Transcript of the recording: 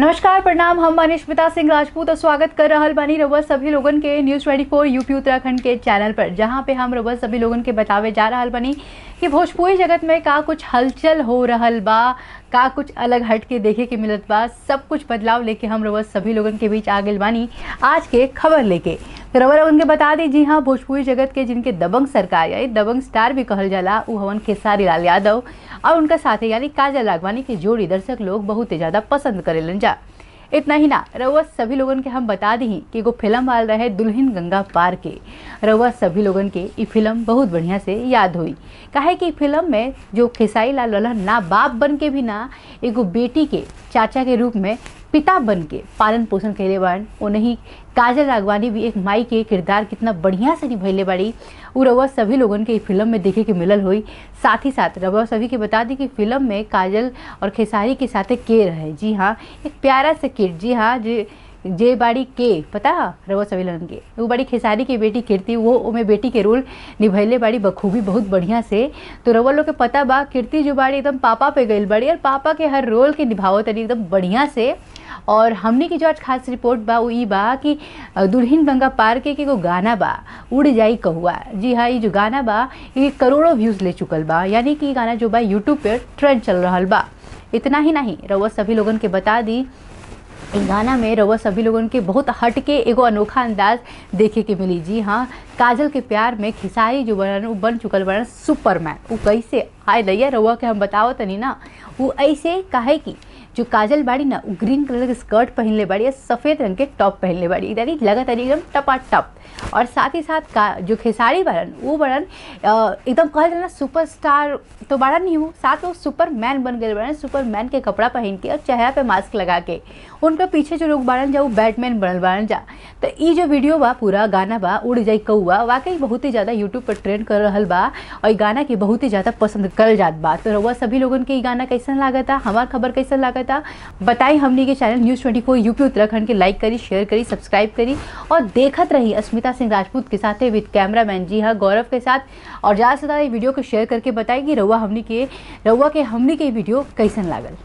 नमस्कार, प्रणाम। हम अनिश्मिता सिंह राजपूत और स्वागत कर रहा बनी रउआ सभी लोगों के न्यूज़ 24 यूपी उत्तराखंड के चैनल पर, जहाँ पे हम रउआ सभी लोगन के बतावे जा रहा बानी कि भोजपुरी जगत में का कुछ हलचल हो रहल बा, का कुछ अलग हट के देखे के मिलत बा, सब कुछ बदलाव लेके हम रउआ सभी लोगन के बीच आ गइल बानी आज के खबर लेके। तो रउआ लोगन के बता दी, जी हाँ भोजपुरी जगत के जिनके दबंग सरकार यानी दबंग स्टार भी कहल जाला, उ हवन खेसारी लाल यादव, और उनका साथी यानी काजल राघवानी की जोड़ी दर्शक लोग बहुत ही ज़्यादा पसंद करेलन जा। इतना ही ना रउआ सभी लोगन के हम बता दी कि एगो फ़िल्म आल रहे दुल्हन गंगा पार के। रउआ सभी लोगन के ये फ़िल्म बहुत बढ़िया से याद हुई। कहे कि फ़िल्म में जो खेसाई लाल लल्हन ना बाप बन के भी ना, एगो बेटी के चाचा के रूप में पिता बन के पालन पोषण कैले बाड़न उन्हीं काजल राघवानी भी एक माई के किरदार कितना बढ़िया से निभैले बाड़ी। उ रउआ सभी लोगन के फ़िल्म में देखे के मिलल हुई। साथ ही साथ रउआ सभी के बता दी कि फ़िल्म में काजल और खेसारी के साथ के रहे जी हाँ एक प्यारा से किड जी हाँ जे जे बाड़ी के, पता? रउआ सभी लोगन के। वो बाड़ी खेसारी की बेटी कीर्ति, वो ओमे बेटी के रोल निभैले बाड़ी बखूबी बहुत बढ़िया से। तो रउआ लोग के पता बा, कीर्ति जो बाड़ी एकदम पापा पे गईल बाड़ी और पापा के हर रोल के निभावत एकदम बढ़िया से। और हमने की जो आज खास रिपोर्ट बा, वो बा कि दुल्हन गंगा पार के एगो गाना बा, उड़ जाई कहुआ जी हाँ ये जो गाना बा ये करोड़ों व्यूज़ ले चुकल बा। यानी कि गाना जो बा यूट्यूब पर ट्रेंड चल रहा बा। इतना ही नहीं, रउआ सभी लोगन के बता दी गाना में रउआ सभी लोगन के बहुत हटके एगो अनोखा अंदाज देखे के मिली। जी हाँ काजल के प्यार में खिसारी जो बनन उ बन चुकल बनन सुपरमैन। वो कैसे आए दैया रउआ के हम बताओ तनी ना। वो ऐसे काहे की जो काजल बाड़ी ना उ ग्रीन कलर के स्कर्ट पहनले बाड़ी या सफ़ेद रंग के टॉप पहनले बाड़ी यानी लगातार तरी एकदम टपाटप। और साथ ही साथ का, जो खेसारी बड़न वो बड़न एकदम कहल जाना सुपर सुपरस्टार तो बड़ा नहीं हूँ, साथ वो सुपरमैन बन गए बड़न सुपरमैन के कपड़ा पहन के और चेहरा पे मास्क लगा के। उनके पीछे जो लोग बाड़न जा, वो बैटमैन बनल बाड़न जा। तो जो वीडियो बा, पूरा गाना बा, उड़ जाई कौआ वाकई बहुत ही ज़्यादा यूट्यूब पर ट्रेंड कर रहा बा, और गाना के बहुत ही ज़्यादा पसंद करल जात बा। तो रउआ सभी लोगन के गाना कैसन लागता, हमार खबर कैसन लागता, बताई हमने के channel news twenty four UP Uttarakhand के लाइक करी शेयर करी सब्सक्राइब करी, और देखत रही अस्मिता सिंह राजपूत के साथ विद कैमरा मैन जी हाँ गौरव के साथ। और ज़्यादा से ज़्यादा वीडियो को शेयर करके बताई कि रउआ हमने के, रउआ के हमने के वीडियो कैसन लागल।